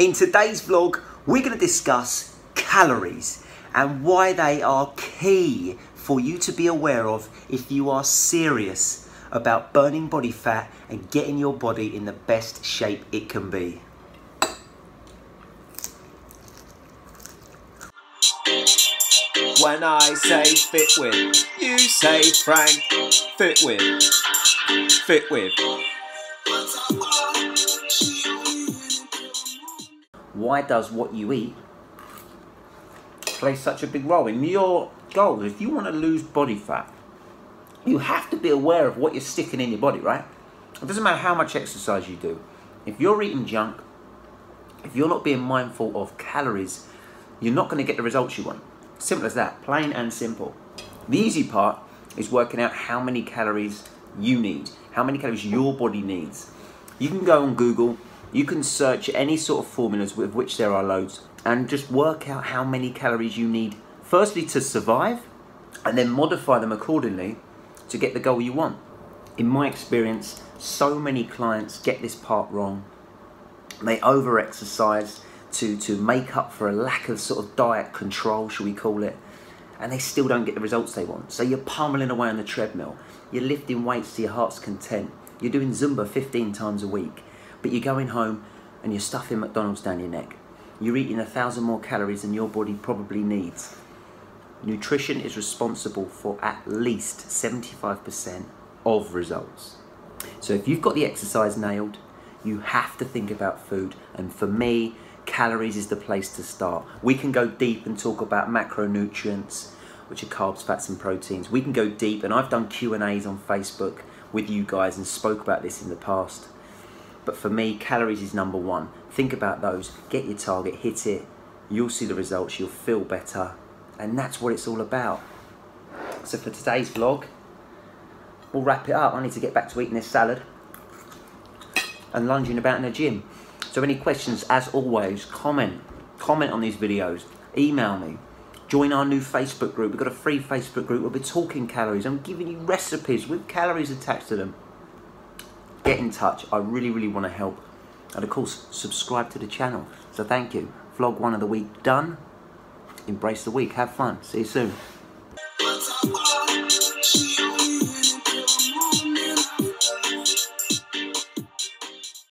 In today's vlog, we're going to discuss calories and why they are key for you to be aware of if you are serious about burning body fat and getting your body in the best shape it can be. When I say fit with, you say Frank, fit with, fit with. Why does what you eat play such a big role in your goals? If you want to lose body fat, you have to be aware of what you're sticking in your body, right? It doesn't matter how much exercise you do. If you're eating junk, if you're not being mindful of calories, you're not going to get the results you want. Simple as that, plain and simple. The easy part is working out how many calories you need, how many calories your body needs. You can go on Google, you can search any sort of formulas with which there are loads, and just work out how many calories you need, firstly to survive, and then modify them accordingly to get the goal you want. In my experience, so many clients get this part wrong. They over exercise to, to make up for a lack of sort of diet control, shall we call it, and they still don't get the results they want. So you're pummeling away on the treadmill, you're lifting weights to your heart's content, you're doing Zumba 15 times a week, but you're going home and you're stuffing McDonald's down your neck. You're eating a thousand more calories than your body probably needs. Nutrition is responsible for at least 75% of results. So if you've got the exercise nailed, you have to think about food. And for me, calories is the place to start. We can go deep and talk about macronutrients, which are carbs, fats and proteins. We can go deep and I've done Q&As on Facebook with you guys and spoke about this in the past. But for me, calories is number one. Think about those, get your target, hit it. You'll see the results, you'll feel better, and that's what it's all about. So for today's vlog, we'll wrap it up. I need to get back to eating this salad and lunging about in the gym. So any questions, as always, comment. Comment on these videos. Email me. Join our new Facebook group. We've got a free Facebook group. We'll be talking calories. I'm giving you recipes with calories attached to them. Get in touch. I really, really want to help. And of course, subscribe to the channel. So thank you. Vlog one of the week done embrace the week. Have fun. See you soon.